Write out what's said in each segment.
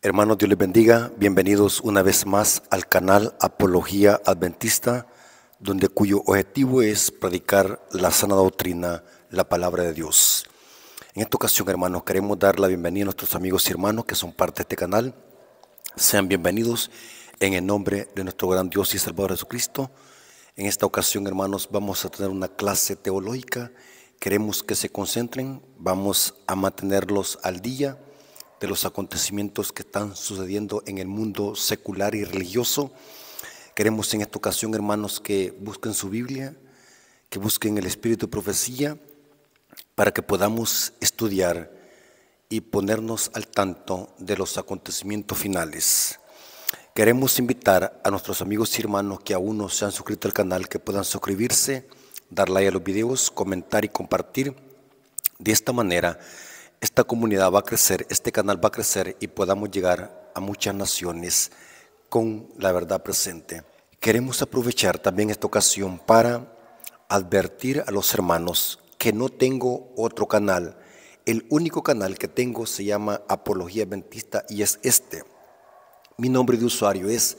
Hermanos, Dios les bendiga. Bienvenidos una vez más al canal Apología Adventista, donde cuyo objetivo es predicar la sana doctrina, la palabra de Dios. En esta ocasión, hermanos, queremos dar la bienvenida a nuestros amigos y hermanos que son parte de este canal. Sean bienvenidos en el nombre de nuestro gran Dios y Salvador Jesucristo. En esta ocasión, hermanos, vamos a tener una clase teológica. Queremos que se concentren, vamos a mantenerlos al día de los acontecimientos que están sucediendo en el mundo secular y religioso. Queremos en esta ocasión, hermanos, que busquen su Biblia, que busquen el Espíritu de Profecía, para que podamos estudiar y ponernos al tanto de los acontecimientos finales. Queremos invitar a nuestros amigos y hermanos que aún no se han suscrito al canal, que puedan suscribirse, dar like a los videos, comentar y compartir. De esta manera, esta comunidad va a crecer, este canal va a crecer y podamos llegar a muchas naciones con la verdad presente. Queremos aprovechar también esta ocasión para advertir a los hermanos que no tengo otro canal. El único canal que tengo se llama Apología Adventista y es este. Mi nombre de usuario es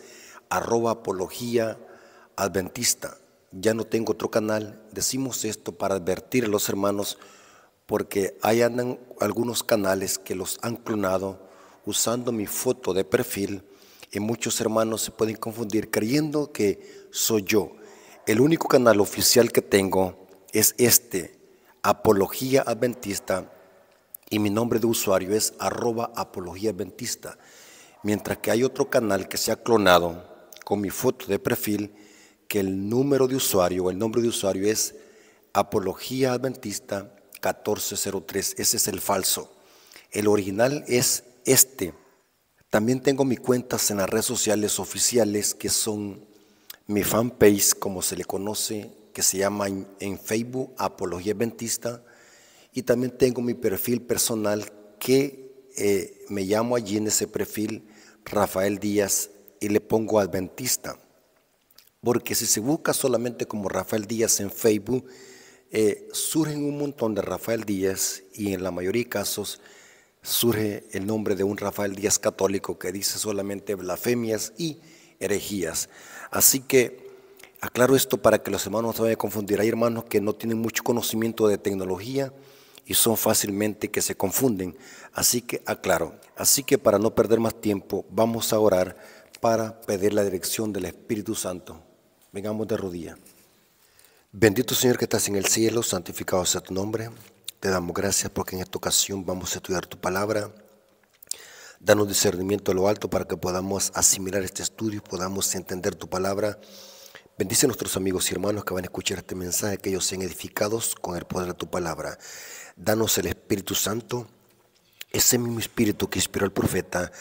arroba apología adventista. Ya no tengo otro canal. Decimos esto para advertir a los hermanos porque hay andan algunos canales que los han clonado usando mi foto de perfil y muchos hermanos se pueden confundir creyendo que soy yo. El único canal oficial que tengo es este, Apología Adventista, y mi nombre de usuario es arroba Apología mientras que hay otro canal que se ha clonado con mi foto de perfil, que el número de usuario, el nombre de usuario es Apología Adventista 1403. Ese es el falso. El original es este. También tengo mis cuentas en las redes sociales oficiales que son mi fanpage, como se le conoce, que se llama en, Facebook Apología Adventista. Y también tengo mi perfil personal que eh, me llamo allí en ese perfil Rafael Díaz y le pongo Adventista. Porque si se busca solamente como Rafael Díaz en Facebook, eh, surgen un montón de Rafael Díaz y en la mayoría de casos surge el nombre de un Rafael Díaz católico que dice solamente blasfemias y herejías. Así que aclaro esto para que los hermanos no se vayan a confundir. Hay hermanos que no tienen mucho conocimiento de tecnología y son fácilmente que se confunden. Así que aclaro. Así que para no perder más tiempo, vamos a orar para pedir la dirección del Espíritu Santo. Vengamos de rodillas. Bendito Señor que estás en el cielo, santificado sea tu nombre. Te damos gracias porque en esta ocasión vamos a estudiar tu palabra. Danos discernimiento a lo alto para que podamos asimilar este estudio, podamos entender tu palabra. Bendice a nuestros amigos y hermanos que van a escuchar este mensaje, que ellos sean edificados con el poder de tu palabra. Danos el Espíritu Santo, ese mismo Espíritu que inspiró al profeta,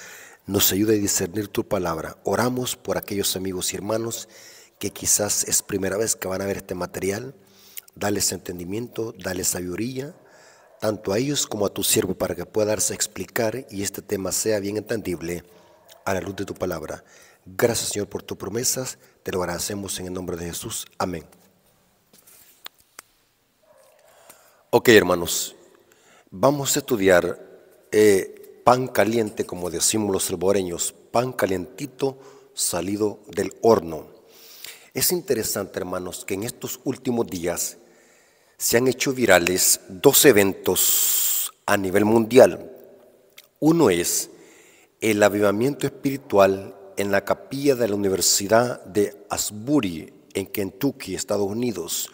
nos ayuda a discernir tu palabra. Oramos por aquellos amigos y hermanos que quizás es primera vez que van a ver este material, dales entendimiento, dale sabiduría, tanto a ellos como a tu siervo, para que pueda darse explicar y este tema sea bien entendible a la luz de tu palabra. Gracias Señor por tus promesas, te lo agradecemos en el nombre de Jesús. Amén. Ok hermanos, vamos a estudiar eh, pan caliente, como decimos los salvadoreños, pan calientito salido del horno. Es interesante, hermanos, que en estos últimos días se han hecho virales dos eventos a nivel mundial. Uno es el avivamiento espiritual en la capilla de la Universidad de Asbury, en Kentucky, Estados Unidos,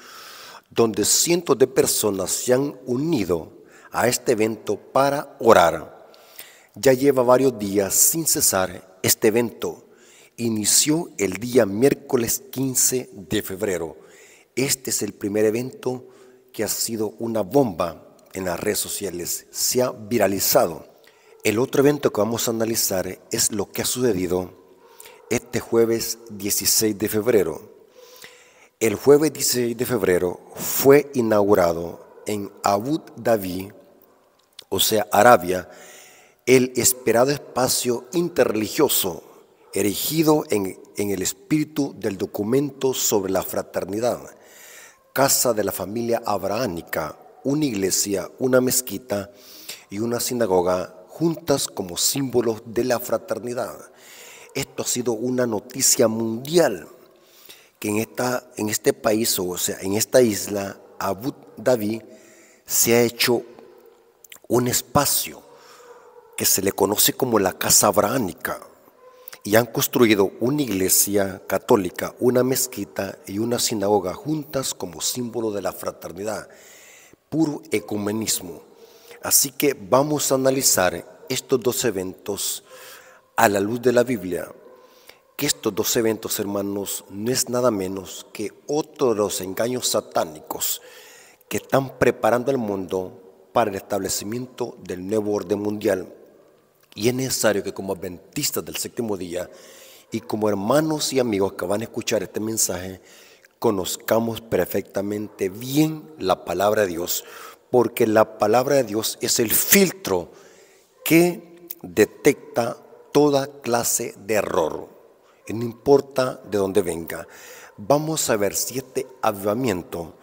donde cientos de personas se han unido a este evento para orar. Ya lleva varios días sin cesar este evento inició el día miércoles 15 de febrero. Este es el primer evento que ha sido una bomba en las redes sociales, se ha viralizado. El otro evento que vamos a analizar es lo que ha sucedido este jueves 16 de febrero. El jueves 16 de febrero fue inaugurado en Abu Dhabi, o sea, Arabia, el esperado espacio interreligioso erigido en, el espíritu del documento sobre la fraternidad, casa de la familia abrahánica, una iglesia, una mezquita y una sinagoga juntas como símbolos de la fraternidad. Esto ha sido una noticia mundial que en, esta, en este país, o sea, en esta isla, Abu Dhabi, se ha hecho un espacio que se le conoce como la Casa Abrahámica y han construido una iglesia católica, una mezquita y una sinagoga juntas como símbolo de la fraternidad, puro ecumenismo. Así que vamos a analizar estos dos eventos a la luz de la Biblia, que estos dos eventos, hermanos, no es nada menos que otro de los engaños satánicos que están preparando al mundo para el establecimiento del nuevo orden mundial y es necesario que como adventistas del séptimo día y como hermanos y amigos que van a escuchar este mensaje, conozcamos perfectamente bien la palabra de Dios, porque la palabra de Dios es el filtro que detecta toda clase de error, no importa de dónde venga. Vamos a ver si este avivamiento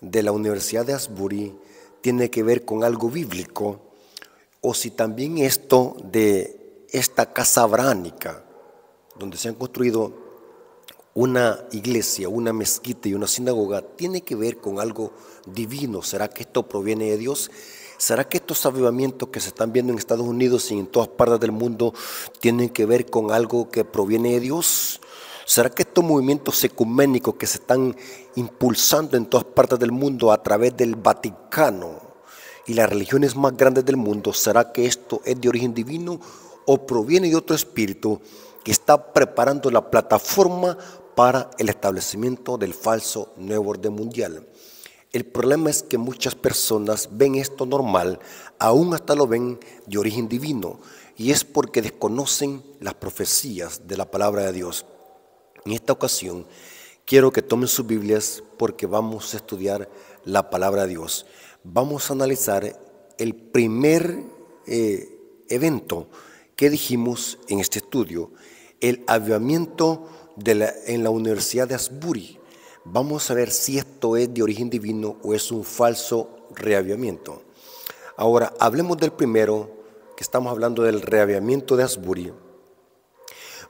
de la Universidad de Asbury tiene que ver con algo bíblico o si también esto de esta casa abránica, donde se han construido una iglesia, una mezquita y una sinagoga, tiene que ver con algo divino. ¿Será que esto proviene de Dios? ¿Será que estos avivamientos que se están viendo en Estados Unidos y en todas partes del mundo tienen que ver con algo que proviene de Dios? ¿Será que estos movimientos ecuménicos que se están impulsando en todas partes del mundo a través del Vaticano, y las religiones más grandes del mundo, ¿será que esto es de origen divino o proviene de otro espíritu que está preparando la plataforma para el establecimiento del falso nuevo orden mundial? El problema es que muchas personas ven esto normal, aún hasta lo ven de origen divino, y es porque desconocen las profecías de la palabra de Dios. En esta ocasión, quiero que tomen sus Biblias porque vamos a estudiar la palabra de Dios vamos a analizar el primer eh, evento que dijimos en este estudio, el avivamiento en la Universidad de Asbury. Vamos a ver si esto es de origen divino o es un falso reavivamiento. Ahora, hablemos del primero, que estamos hablando del reavivamiento de Asbury.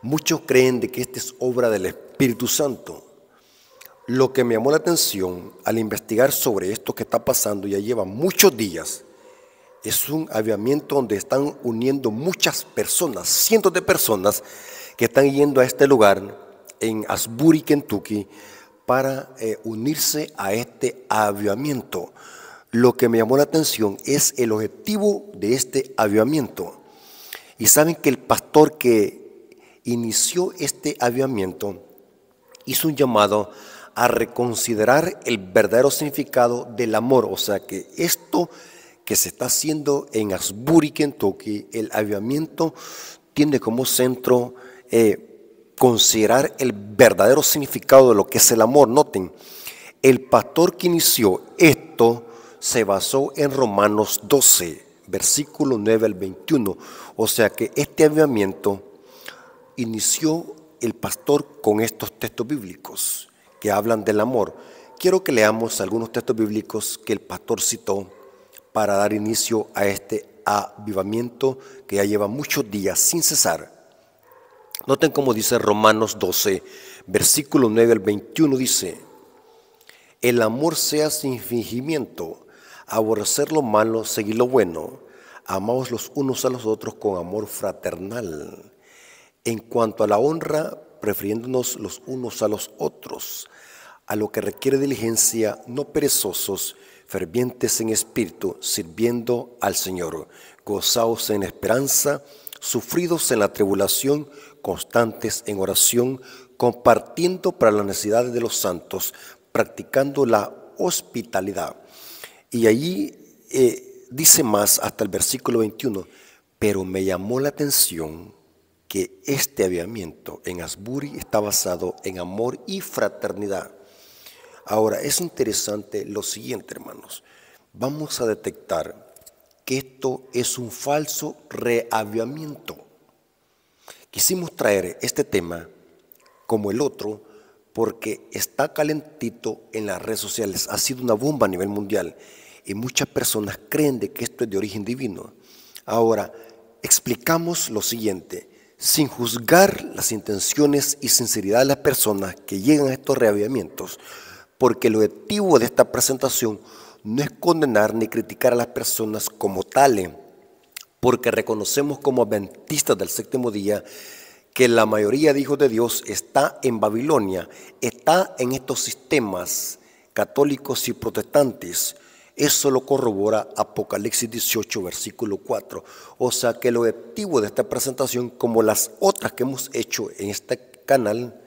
Muchos creen de que esta es obra del Espíritu Santo. Lo que me llamó la atención al investigar sobre esto que está pasando, ya lleva muchos días, es un avivamiento donde están uniendo muchas personas, cientos de personas que están yendo a este lugar en Asbury, Kentucky, para eh, unirse a este avivamiento. Lo que me llamó la atención es el objetivo de este avivamiento. Y saben que el pastor que inició este avivamiento hizo un llamado a reconsiderar el verdadero significado del amor. O sea que esto que se está haciendo en Asbury, Kentucky, el avivamiento tiene como centro eh, considerar el verdadero significado de lo que es el amor. Noten, el pastor que inició esto se basó en Romanos 12, versículo 9 al 21. O sea que este avivamiento inició el pastor con estos textos bíblicos que hablan del amor. Quiero que leamos algunos textos bíblicos que el pastor citó para dar inicio a este avivamiento que ya lleva muchos días sin cesar. Noten cómo dice Romanos 12, versículo 9 al 21, dice, el amor sea sin fingimiento, aborrecer lo malo, seguir lo bueno, amaos los unos a los otros con amor fraternal. En cuanto a la honra, prefiriéndonos los unos a los otros, a lo que requiere diligencia, no perezosos, fervientes en espíritu, sirviendo al Señor, gozaos en esperanza, sufridos en la tribulación, constantes en oración, compartiendo para las necesidades de los santos, practicando la hospitalidad. Y allí eh, dice más hasta el versículo 21, pero me llamó la atención que este aviamiento en Asbury está basado en amor y fraternidad. Ahora, es interesante lo siguiente, hermanos. Vamos a detectar que esto es un falso reaviamiento. Quisimos traer este tema como el otro porque está calentito en las redes sociales. Ha sido una bomba a nivel mundial y muchas personas creen de que esto es de origen divino. Ahora, explicamos lo siguiente, sin juzgar las intenciones y sinceridad de las personas que llegan a estos reavivamientos, porque el objetivo de esta presentación no es condenar ni criticar a las personas como tales, porque reconocemos como adventistas del séptimo día que la mayoría de hijos de Dios está en Babilonia, está en estos sistemas católicos y protestantes. Eso lo corrobora Apocalipsis 18, versículo 4. O sea que el objetivo de esta presentación, como las otras que hemos hecho en este canal,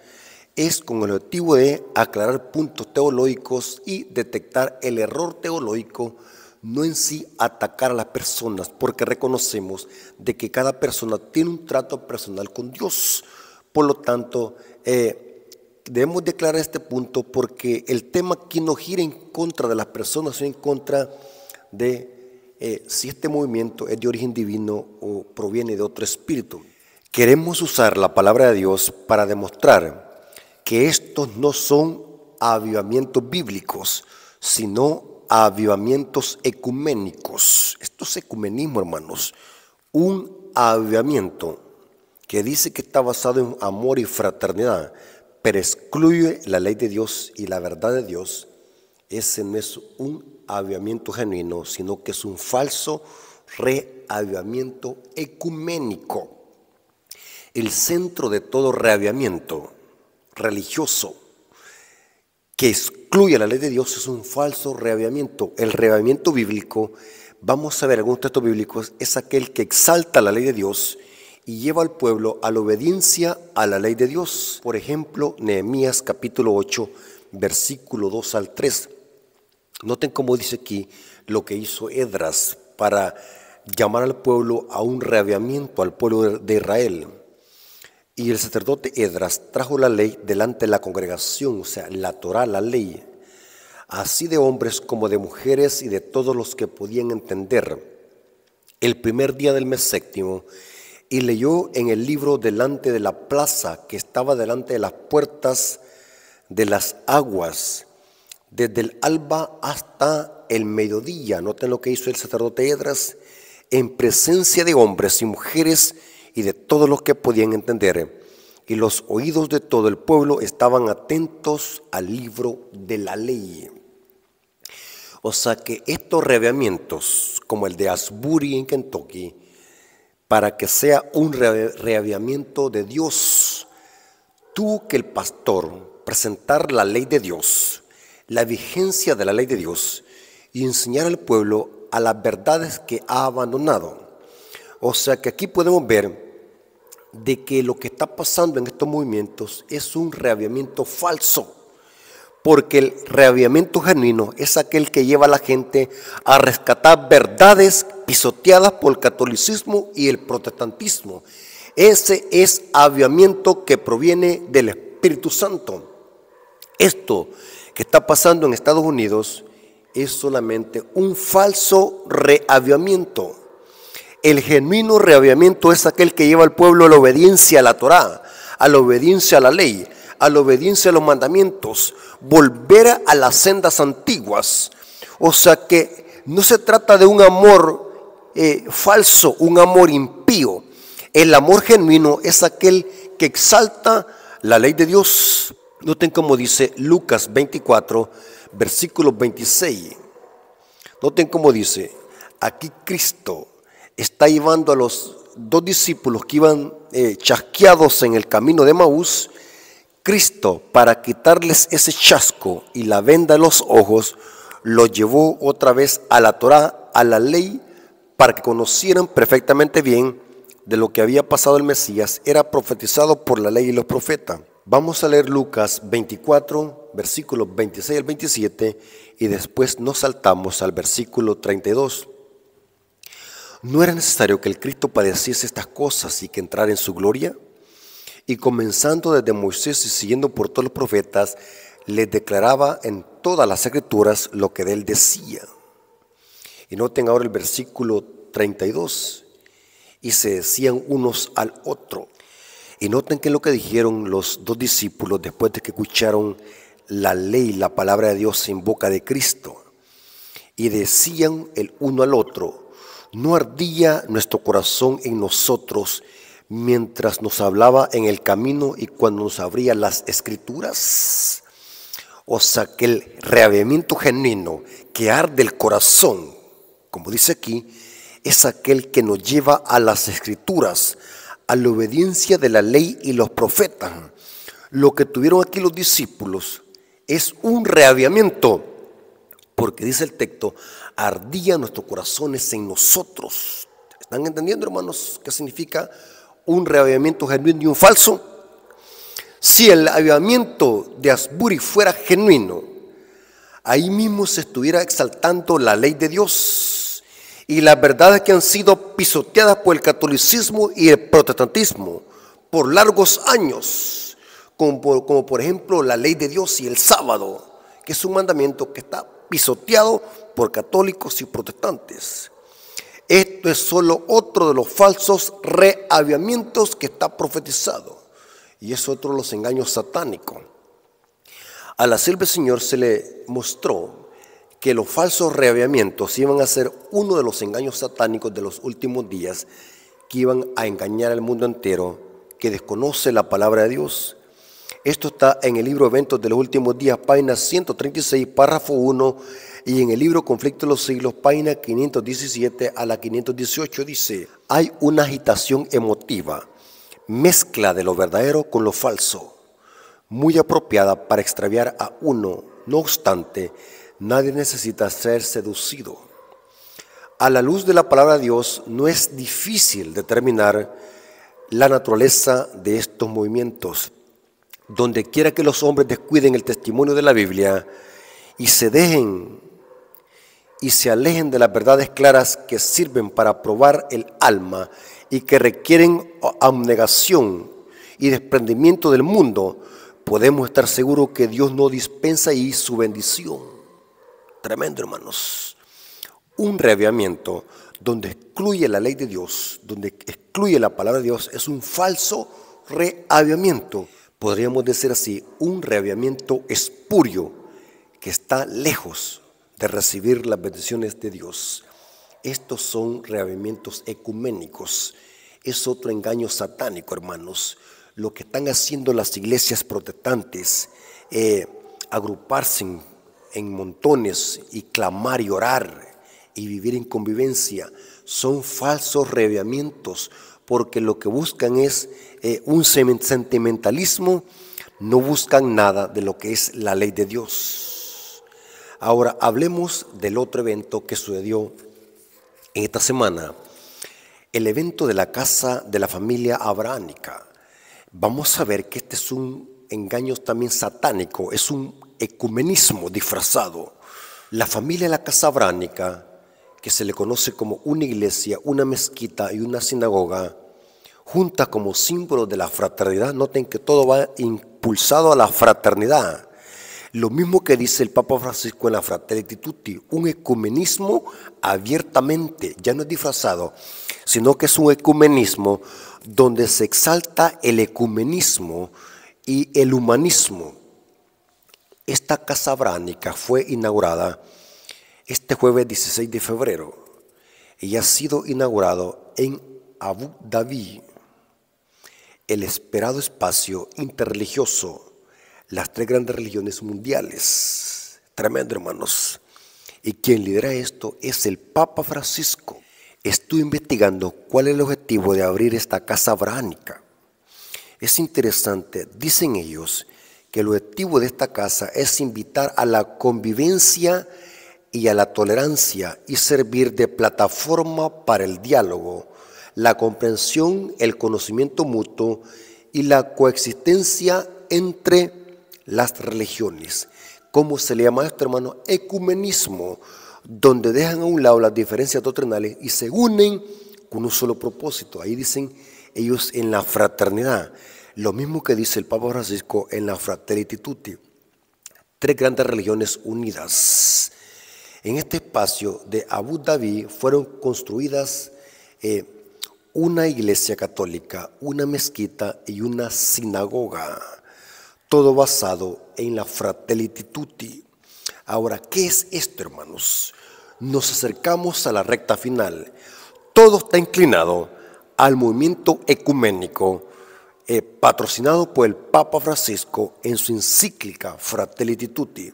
es con el objetivo de aclarar puntos teológicos y detectar el error teológico, no en sí atacar a las personas, porque reconocemos de que cada persona tiene un trato personal con Dios. Por lo tanto, eh, debemos declarar este punto porque el tema aquí no gira en contra de las personas, sino en contra de eh, si este movimiento es de origen divino o proviene de otro espíritu. Queremos usar la palabra de Dios para demostrar que estos no son avivamientos bíblicos, sino avivamientos ecuménicos. Esto es ecumenismo, hermanos. Un avivamiento que dice que está basado en amor y fraternidad, pero excluye la ley de Dios y la verdad de Dios, ese no es un avivamiento genuino, sino que es un falso reavivamiento ecuménico. El centro de todo reavivamiento religioso que excluye la ley de Dios es un falso reavivamiento. El reavivamiento bíblico, vamos a ver algunos textos bíblicos, es aquel que exalta la ley de Dios y lleva al pueblo a la obediencia a la ley de Dios. Por ejemplo, Nehemías capítulo 8, versículo 2 al 3. Noten cómo dice aquí lo que hizo Edras para llamar al pueblo a un reavivamiento, al pueblo de Israel. Y el sacerdote Edras trajo la ley delante de la congregación, o sea, la Torah, la ley, así de hombres como de mujeres y de todos los que podían entender, el primer día del mes séptimo, y leyó en el libro delante de la plaza que estaba delante de las puertas de las aguas, desde el alba hasta el mediodía. Noten lo que hizo el sacerdote Edras, en presencia de hombres y mujeres y de todos los que podían entender. Y los oídos de todo el pueblo estaban atentos al libro de la ley. O sea que estos reavivamientos, como el de Asbury en Kentucky, para que sea un reavivamiento de Dios, tuvo que el pastor presentar la ley de Dios, la vigencia de la ley de Dios y enseñar al pueblo a las verdades que ha abandonado. O sea que aquí podemos ver de que lo que está pasando en estos movimientos es un reavivamiento falso. Porque el reavivamiento genuino es aquel que lleva a la gente a rescatar verdades pisoteadas por el catolicismo y el protestantismo. Ese es avivamiento que proviene del Espíritu Santo. Esto que está pasando en Estados Unidos es solamente un falso reavivamiento. El genuino reavivamiento es aquel que lleva al pueblo a la obediencia a la Torá, a la obediencia a la ley, a la obediencia a los mandamientos, volver a las sendas antiguas. O sea que no se trata de un amor eh, falso, un amor impío. El amor genuino es aquel que exalta la ley de Dios. Noten cómo dice Lucas 24, versículo 26. Noten cómo dice, aquí Cristo está llevando a los dos discípulos que iban eh, chasqueados en el camino de Maús, Cristo, para quitarles ese chasco y la venda de los ojos, los llevó otra vez a la Torá, a la ley, para que conocieran perfectamente bien de lo que había pasado el Mesías, era profetizado por la ley y los profetas. Vamos a leer Lucas 24, versículos 26 al 27, y después nos saltamos al versículo 32. ¿No era necesario que el Cristo padeciese estas cosas y que entrara en su gloria? Y comenzando desde Moisés y siguiendo por todos los profetas, les declaraba en todas las escrituras lo que de él decía. Y noten ahora el versículo 32. Y se decían unos al otro. Y noten que lo que dijeron los dos discípulos después de que escucharon la ley, la palabra de Dios en boca de Cristo. Y decían el uno al otro, no ardía nuestro corazón en nosotros mientras nos hablaba en el camino y cuando nos abría las escrituras. O sea que el reavivamiento genuino que arde el corazón, como dice aquí, es aquel que nos lleva a las escrituras, a la obediencia de la ley y los profetas. Lo que tuvieron aquí los discípulos es un reavivamiento, porque dice el texto, ardía nuestros corazones en nosotros. ¿Están entendiendo, hermanos, qué significa un reavivamiento genuino y un falso? Si el avivamiento de Asbury fuera genuino, ahí mismo se estuviera exaltando la ley de Dios y las verdades que han sido pisoteadas por el catolicismo y el protestantismo por largos años, como por, ejemplo la ley de Dios y el sábado, que es un mandamiento que está pisoteado por católicos y protestantes. Esto es solo otro de los falsos reavivamientos que está profetizado. Y es otro de los engaños satánicos. A la sirve Señor se le mostró que los falsos reavivamientos iban a ser uno de los engaños satánicos de los últimos días que iban a engañar al mundo entero que desconoce la palabra de Dios. Esto está en el libro Eventos de los Últimos Días, página 136, párrafo 1, y en el libro Conflicto de los Siglos, página 517 a la 518, dice, hay una agitación emotiva mezcla de lo verdadero con lo falso, muy apropiada para extraviar a uno. No obstante, nadie necesita ser seducido. A la luz de la palabra de Dios no es difícil determinar la naturaleza de estos movimientos. Donde quiera que los hombres descuiden el testimonio de la Biblia y se dejen y se alejen de las verdades claras que sirven para probar el alma y que requieren abnegación y desprendimiento del mundo, podemos estar seguros que Dios no dispensa ahí su bendición. Tremendo, hermanos. Un reavivamiento donde excluye la ley de Dios, donde excluye la palabra de Dios, es un falso reavivamiento. Podríamos decir así, un reavivamiento espurio que está lejos de recibir las bendiciones de Dios. Estos son reavivamientos ecuménicos. Es otro engaño satánico, hermanos. Lo que están haciendo las iglesias protestantes, eh, agruparse en, montones y clamar y orar y vivir en convivencia, son falsos reavivamientos, porque lo que buscan es eh, un sentimentalismo, no buscan nada de lo que es la ley de Dios. Ahora hablemos del otro evento que sucedió en esta semana, el evento de la casa de la familia abrahámica. Vamos a ver que este es un engaño también satánico, es un ecumenismo disfrazado. La familia de la casa abrahámica, que se le conoce como una iglesia, una mezquita y una sinagoga, junta como símbolo de la fraternidad. Noten que todo va impulsado a la fraternidad. Lo mismo que dice el Papa Francisco en la Fratelli Tutti, un ecumenismo abiertamente, ya no es disfrazado, sino que es un ecumenismo donde se exalta el ecumenismo y el humanismo. Esta casa bránica fue inaugurada este jueves 16 de febrero y ha sido inaugurado en Abu Dhabi, el esperado espacio interreligioso las tres grandes religiones mundiales. Tremendo, hermanos. Y quien lidera esto es el Papa Francisco. Estuve investigando cuál es el objetivo de abrir esta casa abrahámica. Es interesante, dicen ellos, que el objetivo de esta casa es invitar a la convivencia y a la tolerancia y servir de plataforma para el diálogo, la comprensión, el conocimiento mutuo y la coexistencia entre las religiones. ¿Cómo se le llama esto, hermano? Ecumenismo, donde dejan a un lado las diferencias doctrinales y se unen con un solo propósito. Ahí dicen ellos en la fraternidad. Lo mismo que dice el Papa Francisco en la Fratelli Tutti. Tres grandes religiones unidas. En este espacio de Abu Dhabi fueron construidas eh, una iglesia católica, una mezquita y una sinagoga todo basado en la Fratelli Tutti. Ahora, ¿qué es esto, hermanos? Nos acercamos a la recta final. todo está inclinado al movimiento ecuménico eh, patrocinado por el Papa Francisco en su encíclica Fratelli Tutti.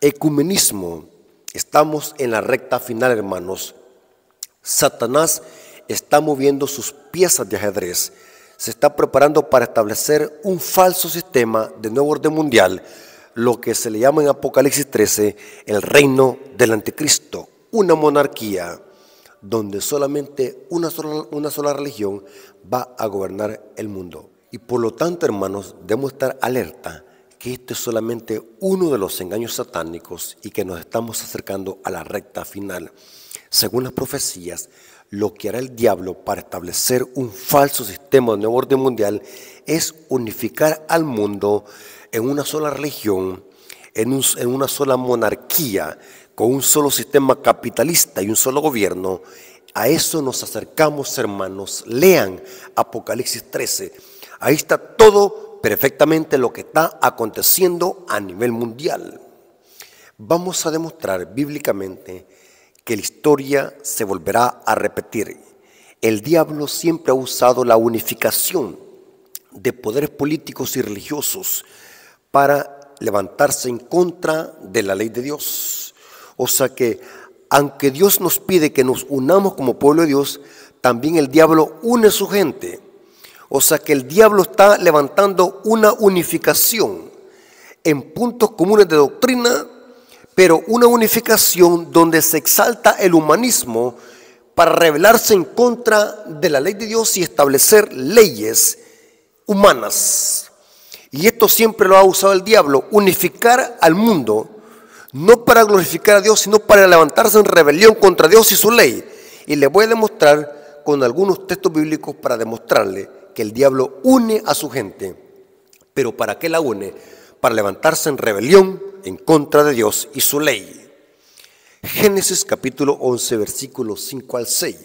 Ecumenismo, estamos en la recta final, hermanos. Satanás está moviendo sus piezas de ajedrez, se está preparando para establecer un falso sistema de nuevo orden mundial, lo que se le llama en Apocalipsis 13 el reino del anticristo, una monarquía donde solamente una sola, una sola religión va a gobernar el mundo. Y por lo tanto, hermanos, debemos estar alerta que este es solamente uno de los engaños satánicos y que nos estamos acercando a la recta final. Según las profecías, lo que hará el diablo para establecer un falso sistema de nuevo orden mundial es unificar al mundo en una sola religión, en, en una sola monarquía, con un solo sistema capitalista y un solo gobierno. A eso nos acercamos, hermanos. Lean Apocalipsis 13. Ahí está todo perfectamente lo que está aconteciendo a nivel mundial. Vamos a demostrar bíblicamente que la historia se volverá a repetir. El diablo siempre ha usado la unificación de poderes políticos y religiosos para levantarse en contra de la ley de Dios. O sea que, aunque Dios nos pide que nos unamos como pueblo de Dios, también el diablo une su gente o sea que el diablo está levantando una unificación en puntos comunes de doctrina, pero una unificación donde se exalta el humanismo para rebelarse en contra de la ley de Dios y establecer leyes humanas. Y esto siempre lo ha usado el diablo, unificar al mundo, no para glorificar a Dios, sino para levantarse en rebelión contra Dios y su ley. Y le voy a demostrar con algunos textos bíblicos para demostrarle que el diablo une a su gente. Pero ¿para qué la une? Para levantarse en rebelión en contra de Dios y su ley. Génesis capítulo 11, versículos 5 al 6.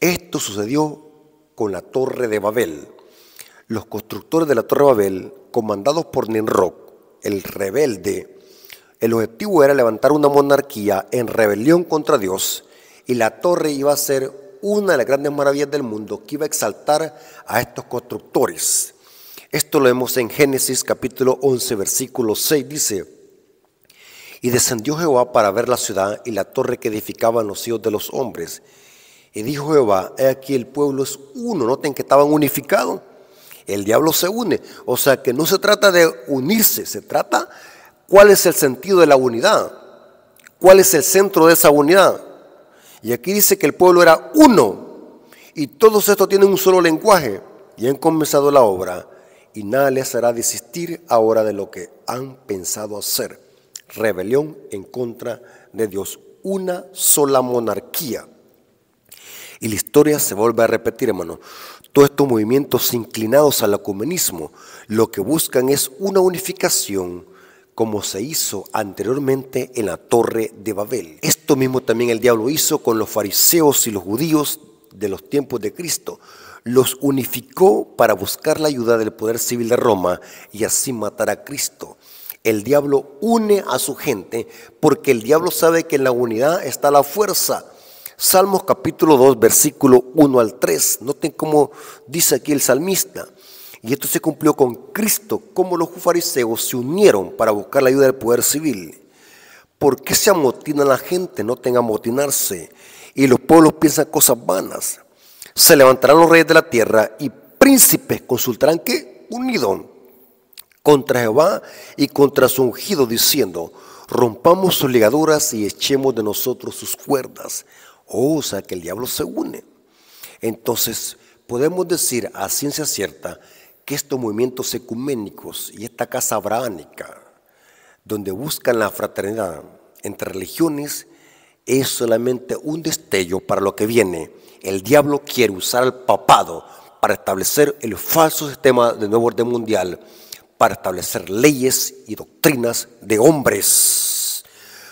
Esto sucedió con la torre de Babel. Los constructores de la torre de Babel, comandados por Nimrod, el rebelde, el objetivo era levantar una monarquía en rebelión contra Dios y la torre iba a ser una de las grandes maravillas del mundo que iba a exaltar a estos constructores. Esto lo vemos en Génesis capítulo 11, versículo 6, dice, y descendió Jehová para ver la ciudad y la torre que edificaban los hijos de los hombres. Y dijo Jehová, he aquí el pueblo es uno, noten que estaban unificados. El diablo se une, o sea que no se trata de unirse, se trata cuál es el sentido de la unidad, cuál es el centro de esa unidad. Y aquí dice que el pueblo era uno. Y todos estos tienen un solo lenguaje. Y han comenzado la obra. Y nada les hará desistir ahora de lo que han pensado hacer. Rebelión en contra de Dios. Una sola monarquía. Y la historia se vuelve a repetir, hermano. Todos estos movimientos inclinados al ecumenismo lo que buscan es una unificación como se hizo anteriormente en la torre de Babel. Esto mismo también el diablo hizo con los fariseos y los judíos de los tiempos de Cristo. Los unificó para buscar la ayuda del poder civil de Roma y así matar a Cristo. El diablo une a su gente porque el diablo sabe que en la unidad está la fuerza. Salmos capítulo 2, versículo 1 al 3. Noten cómo dice aquí el salmista. Y esto se cumplió con Cristo, como los fariseos se unieron para buscar la ayuda del poder civil. ¿Por qué se amotina la gente? No tenga amotinarse. Y los pueblos piensan cosas vanas. Se levantarán los reyes de la tierra y príncipes consultarán que unido contra Jehová y contra su ungido, diciendo, rompamos sus ligaduras y echemos de nosotros sus cuerdas. Oh, o sea que el diablo se une. Entonces, podemos decir a ciencia cierta que estos movimientos ecuménicos y esta casa abrahánica, donde buscan la fraternidad entre religiones, es solamente un destello para lo que viene. El diablo quiere usar al papado para establecer el falso sistema de nuevo orden mundial, para establecer leyes y doctrinas de hombres.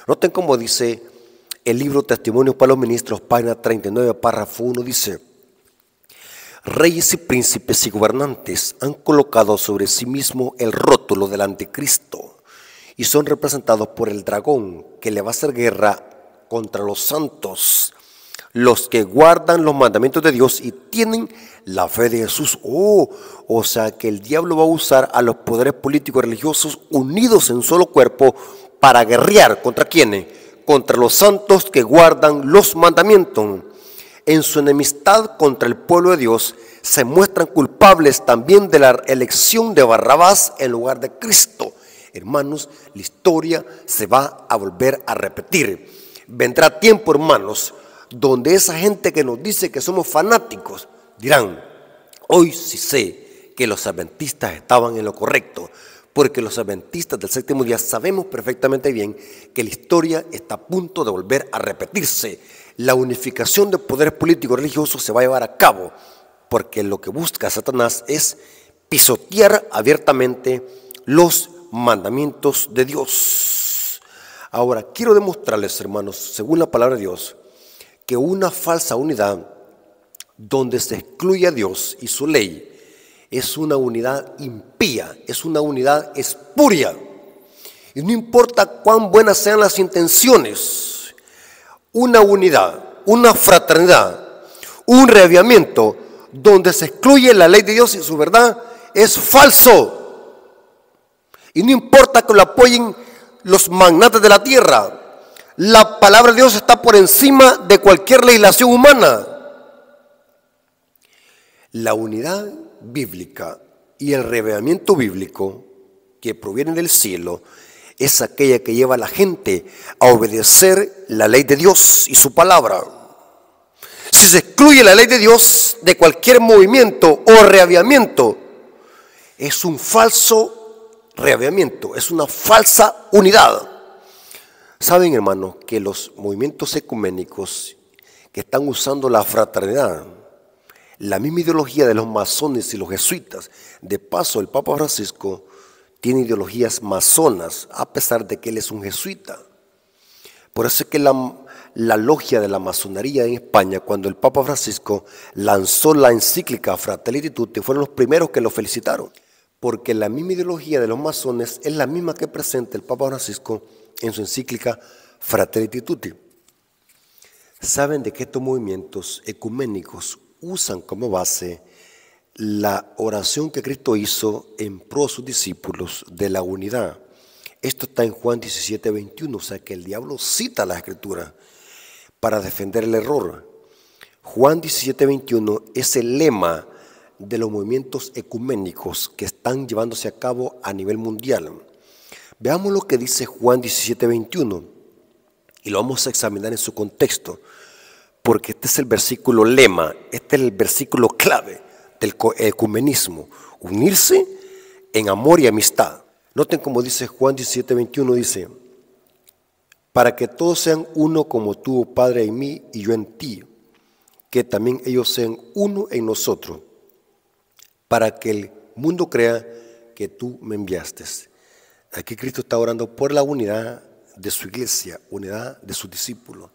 Noten cómo dice el libro Testimonios para los Ministros, página 39, párrafo 1, dice, Reyes y príncipes y gobernantes han colocado sobre sí mismo el rótulo del anticristo y son representados por el dragón que le va a hacer guerra contra los santos. los que guardan los mandamientos de Dios y tienen la fe de Jesús. Oh, o sea que el diablo va a usar a los poderes políticos y religiosos unidos en un solo cuerpo para guerrear contra quienes? Contra los santos que guardan los mandamientos. En su enemistad contra el pueblo de Dios se muestran culpables también de la elección de Barrabás en lugar de Cristo. Hermanos, la historia se va a volver a repetir. Vendrá tiempo, hermanos, donde esa gente que nos dice que somos fanáticos dirán, hoy sí sé que los adventistas estaban en lo correcto, porque los adventistas del séptimo día sabemos perfectamente bien que la historia está a punto de volver a repetirse. La unificación de poderes políticos y religiosos se va a llevar a cabo, porque lo que busca Satanás es pisotear abiertamente los mandamientos de Dios. Ahora, quiero demostrarles, hermanos, según la palabra de Dios, que una falsa unidad donde se excluye a Dios y su ley es una unidad impía, es una unidad espuria. Y no importa cuán buenas sean las intenciones, una unidad, una fraternidad, un reaviamiento donde se excluye la ley de Dios y su verdad es falso. Y no importa que lo apoyen los magnates de la tierra, la palabra de Dios está por encima de cualquier legislación humana. La unidad bíblica y el revelamiento bíblico que proviene del cielo es aquella que lleva a la gente a obedecer la ley de Dios y su palabra. Si se excluye la ley de Dios de cualquier movimiento o reaviamiento, es un falso reaviamiento, es una falsa unidad. Saben, hermanos, que los movimientos ecuménicos que están usando la fraternidad, la misma ideología de los masones y los jesuitas, de paso el Papa Francisco tiene ideologías masonas, a pesar de que él es un jesuita. Por eso es que la, la logia de la masonería en España, cuando el Papa Francisco lanzó la encíclica Fratelli Tutti, fueron los primeros que lo felicitaron. Porque la misma ideología de los masones es la misma que presenta el Papa Francisco en su encíclica Fratelli Tutti. Saben de que estos movimientos ecuménicos usan como base la oración que Cristo hizo en pro de sus discípulos de la unidad. Esto está en Juan 17, 21, o sea que el diablo cita la escritura para defender el error. Juan 17, 21 es el lema de los movimientos ecuménicos que están llevándose a cabo a nivel mundial. Veamos lo que dice Juan 17, 21 y lo vamos a examinar en su contexto, porque este es el versículo lema, este es el versículo clave del ecumenismo, unirse en amor y amistad. Noten como dice Juan 17, 21, dice, para que todos sean uno como tú, Padre, en mí y yo en ti, que también ellos sean uno en nosotros, para que el mundo crea que tú me enviaste. Aquí Cristo está orando por la unidad de su iglesia, unidad de sus discípulos.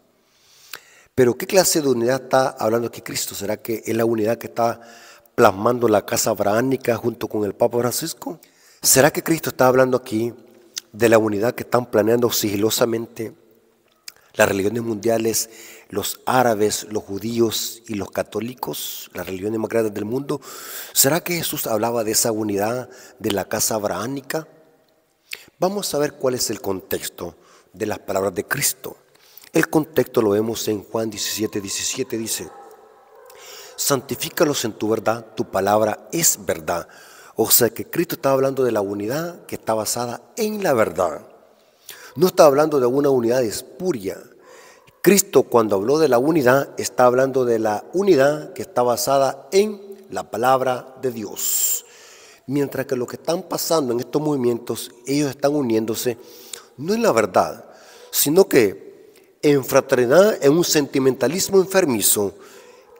Pero ¿qué clase de unidad está hablando aquí Cristo? ¿Será que es la unidad que está plasmando la casa abrahánica junto con el Papa Francisco? ¿Será que Cristo está hablando aquí de la unidad que están planeando sigilosamente las religiones mundiales, los árabes, los judíos y los católicos, las religiones más grandes del mundo? ¿Será que Jesús hablaba de esa unidad de la casa abrahánica? Vamos a ver cuál es el contexto de las palabras de Cristo. El contexto lo vemos en Juan 17, 17, dice, santifícalos en tu verdad, tu palabra es verdad. O sea que Cristo está hablando de la unidad que está basada en la verdad. No está hablando de una unidad espuria. Cristo cuando habló de la unidad está hablando de la unidad que está basada en la palabra de Dios. Mientras que lo que están pasando en estos movimientos, ellos están uniéndose no en la verdad, sino que en fraternidad, en un sentimentalismo enfermizo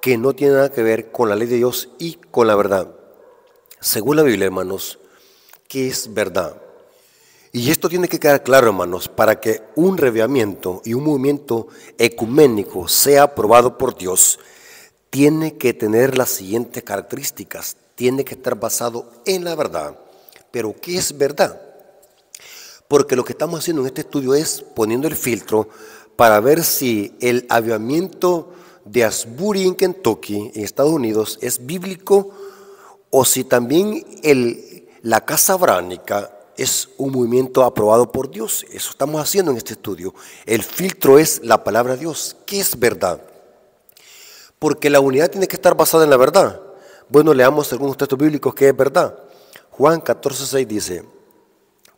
que no tiene nada que ver con la ley de Dios y con la verdad. Según la Biblia, hermanos, ¿qué es verdad? Y esto tiene que quedar claro, hermanos, para que un reviamiento y un movimiento ecuménico sea aprobado por Dios, tiene que tener las siguientes características tiene que estar basado en la verdad. Pero ¿qué es verdad? Porque lo que estamos haciendo en este estudio es poniendo el filtro para ver si el avivamiento de Asbury en Kentucky, en Estados Unidos, es bíblico o si también el, la Casa Bránica es un movimiento aprobado por Dios. Eso estamos haciendo en este estudio. El filtro es la palabra de Dios. ¿Qué es verdad? Porque la unidad tiene que estar basada en la verdad. Bueno, leamos algunos textos bíblicos que es verdad. Juan 14:6 dice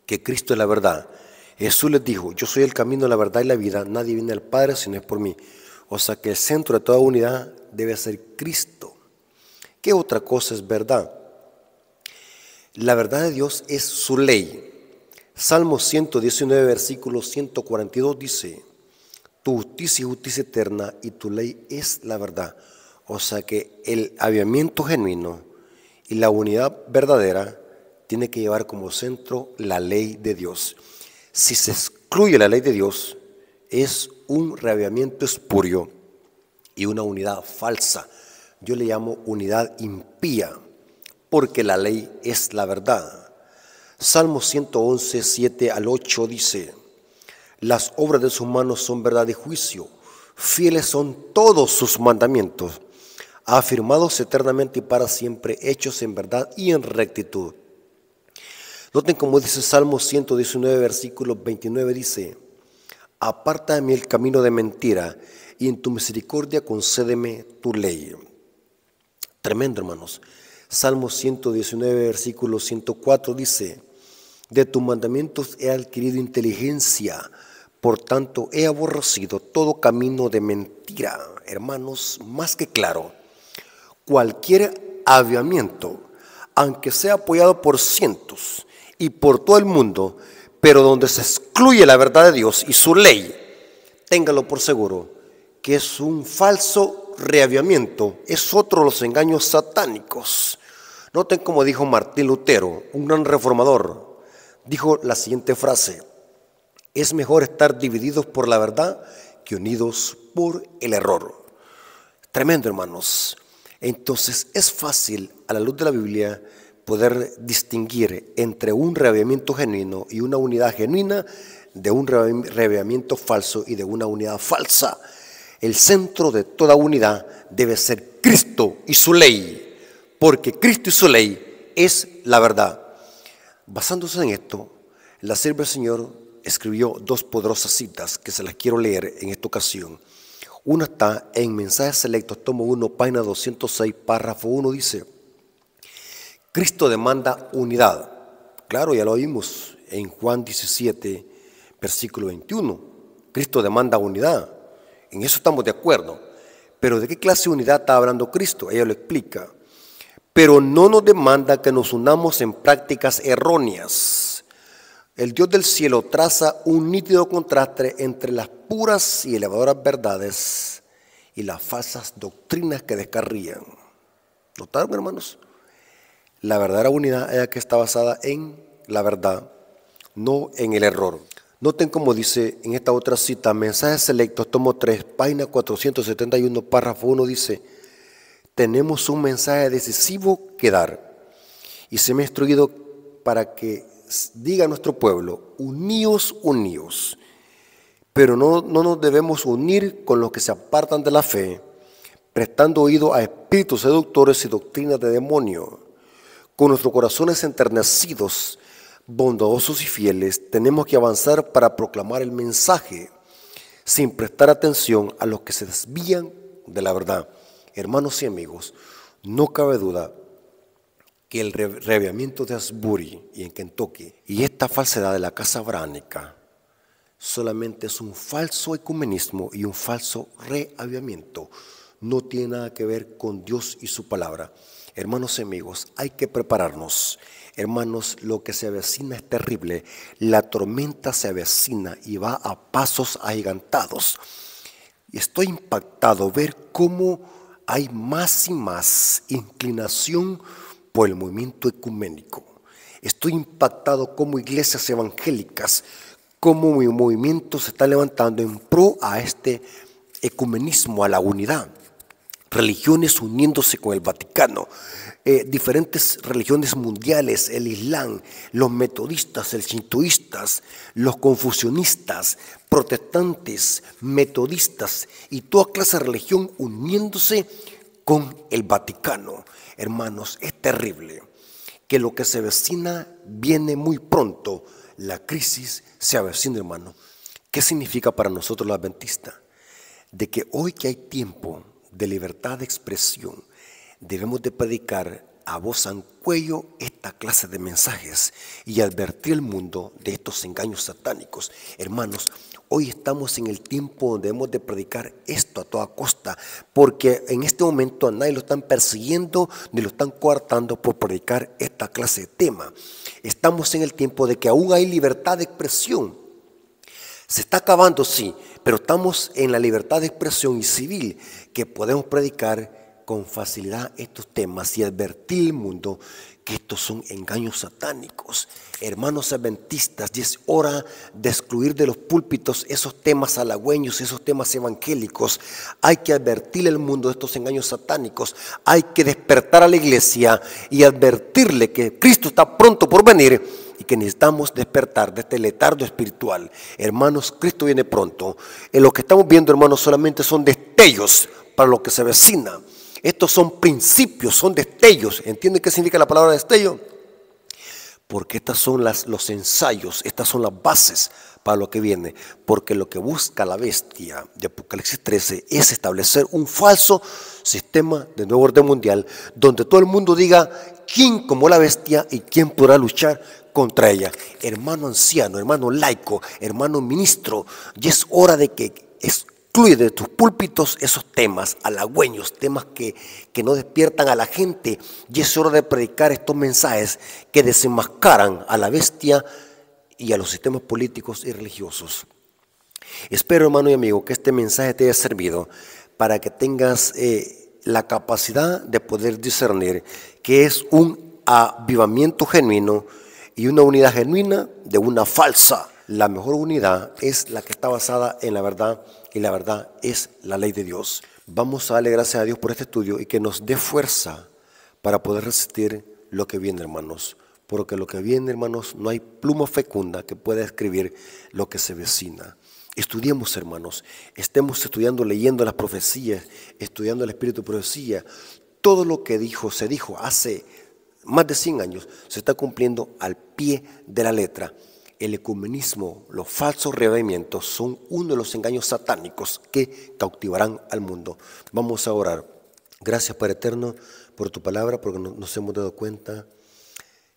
que Cristo es la verdad. Jesús les dijo, yo soy el camino, la verdad y la vida. Nadie viene al Padre si no es por mí. O sea que el centro de toda unidad debe ser Cristo. ¿Qué otra cosa es verdad? La verdad de Dios es su ley. Salmo 119, versículo 142 dice, tu justicia es justicia eterna y tu ley es la verdad. O sea que el aviamiento genuino y la unidad verdadera tiene que llevar como centro la ley de Dios. Si se excluye la ley de Dios, es un reaviamiento espurio y una unidad falsa. Yo le llamo unidad impía porque la ley es la verdad. Salmo 111, 7 al 8 dice, las obras de sus manos son verdad y juicio, fieles son todos sus mandamientos, afirmados eternamente y para siempre, hechos en verdad y en rectitud. Noten como dice Salmo 119, versículo 29, dice, aparta de mí el camino de mentira y en tu misericordia concédeme tu ley. Tremendo, hermanos. Salmo 119, versículo 104 dice, de tus mandamientos he adquirido inteligencia, por tanto he aborrecido todo camino de mentira. Hermanos, más que claro, cualquier aviamiento, aunque sea apoyado por cientos y por todo el mundo, pero donde se excluye la verdad de Dios y su ley, téngalo por seguro que es un falso reaviamiento es otro de los engaños satánicos. Noten como dijo Martín Lutero, un gran reformador, dijo la siguiente frase, es mejor estar divididos por la verdad que unidos por el error. Tremendo, hermanos. Entonces es fácil, a la luz de la Biblia, poder distinguir entre un reavivamiento genuino y una unidad genuina de un reavivamiento falso y de una unidad falsa el centro de toda unidad debe ser Cristo y su ley, porque Cristo y su ley es la verdad. Basándose en esto, la sierva del Señor escribió dos poderosas citas que se las quiero leer en esta ocasión. Una está en Mensajes Selectos, tomo 1, página 206, párrafo 1, dice, Cristo demanda unidad. Claro, ya lo vimos en Juan 17, versículo 21. Cristo demanda unidad. En eso estamos de acuerdo. Pero ¿de qué clase de unidad está hablando Cristo? Ella lo explica. Pero no nos demanda que nos unamos en prácticas erróneas. El Dios del cielo traza un nítido contraste entre las puras y elevadoras verdades y las falsas doctrinas que descarrían. ¿Notaron, hermanos? La verdadera unidad es la que está basada en la verdad, no en el error. Noten como dice en esta otra cita, mensajes selectos, tomo 3, página 471, párrafo 1, dice, tenemos un mensaje decisivo que dar. Y se me ha instruido para que diga a nuestro pueblo, uníos, uníos. Pero no, no nos debemos unir con los que se apartan de la fe, prestando oído a espíritus seductores y doctrinas de demonio, con nuestros corazones enternecidos bondadosos y fieles, tenemos que avanzar para proclamar el mensaje sin prestar atención a los que se desvían de la verdad. Hermanos y amigos, no cabe duda que el reaviamiento de Asbury y en Kentucky y esta falsedad de la Casa Bránica solamente es un falso ecumenismo y un falso reaviamiento. No tiene nada que ver con Dios y su palabra. Hermanos y amigos, hay que prepararnos. Hermanos, lo que se avecina es terrible. La tormenta se avecina y va a pasos agigantados. Y estoy impactado ver cómo hay más y más inclinación por el movimiento ecuménico. Estoy impactado como iglesias evangélicas, cómo mi movimiento se está levantando en pro a este ecumenismo, a la unidad. Religiones uniéndose con el Vaticano, eh, diferentes religiones mundiales, el Islam, los metodistas, el shintoístas, los confucionistas, protestantes, metodistas y toda clase de religión uniéndose con el Vaticano. Hermanos, es terrible que lo que se vecina viene muy pronto. La crisis se avecina, hermano. ¿Qué significa para nosotros los adventistas? De que hoy que hay tiempo de libertad de expresión, debemos de predicar a voz en cuello esta clase de mensajes y advertir al mundo de estos engaños satánicos. Hermanos, hoy estamos en el tiempo donde debemos de predicar esto a toda costa, porque en este momento a nadie lo están persiguiendo ni lo están coartando por predicar esta clase de tema. Estamos en el tiempo de que aún hay libertad de expresión. Se está acabando, sí, pero estamos en la libertad de expresión y civil que podemos predicar con facilidad estos temas y advertir al mundo que estos son engaños satánicos. Hermanos adventistas, y es hora de excluir de los púlpitos esos temas halagüeños, esos temas evangélicos. Hay que advertirle al mundo de estos engaños satánicos. Hay que despertar a la iglesia y advertirle que Cristo está pronto por venir y que necesitamos despertar de este letardo espiritual. Hermanos, Cristo viene pronto. En lo que estamos viendo, hermanos, solamente son destellos para lo que se vecina. Estos son principios, son destellos. ¿Entienden qué significa la palabra destello? Porque estas son las, los ensayos, estas son las bases para lo que viene. Porque lo que busca la bestia de Apocalipsis 13 es establecer un falso sistema de nuevo orden mundial donde todo el mundo diga quién como la bestia y quién podrá luchar contra ella. Hermano anciano, hermano laico, hermano ministro, y es hora de que excluye de tus púlpitos esos temas halagüeños, temas que, que no despiertan a la gente, y es hora de predicar estos mensajes que desenmascaran a la bestia y a los sistemas políticos y religiosos. Espero, hermano y amigo, que este mensaje te haya servido para que tengas eh, la capacidad de poder discernir que es un avivamiento genuino y una unidad genuina de una falsa. La mejor unidad es la que está basada en la verdad y la verdad es la ley de Dios. Vamos a darle gracias a Dios por este estudio y que nos dé fuerza para poder resistir lo que viene, hermanos. Porque lo que viene, hermanos, no hay pluma fecunda que pueda escribir lo que se vecina. Estudiemos, hermanos. Estemos estudiando, leyendo las profecías, estudiando el espíritu de profecía. Todo lo que dijo, se dijo hace más de 100 años, se está cumpliendo al pie de la letra. El ecumenismo, los falsos revivimientos son uno de los engaños satánicos que cautivarán al mundo. Vamos a orar. Gracias, Padre Eterno, por tu palabra, porque nos hemos dado cuenta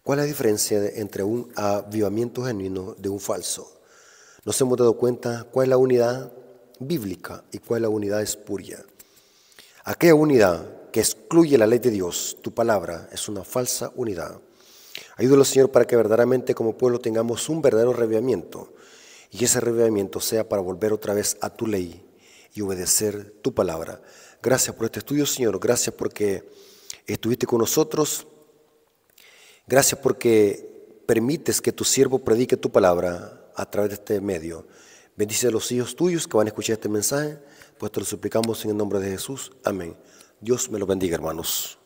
cuál es la diferencia entre un avivamiento genuino de un falso. Nos hemos dado cuenta cuál es la unidad bíblica y cuál es la unidad espuria. Aquella unidad que excluye la ley de Dios, tu palabra, es una falsa unidad. Ayúdalo, Señor, para que verdaderamente como pueblo tengamos un verdadero revivimiento y ese revivimiento sea para volver otra vez a tu ley y obedecer tu palabra. Gracias por este estudio, Señor. Gracias porque estuviste con nosotros. Gracias porque permites que tu siervo predique tu palabra a través de este medio. Bendice a los hijos tuyos que van a escuchar este mensaje, pues te lo suplicamos en el nombre de Jesús. Amén. Dios me lo bendiga, hermanos.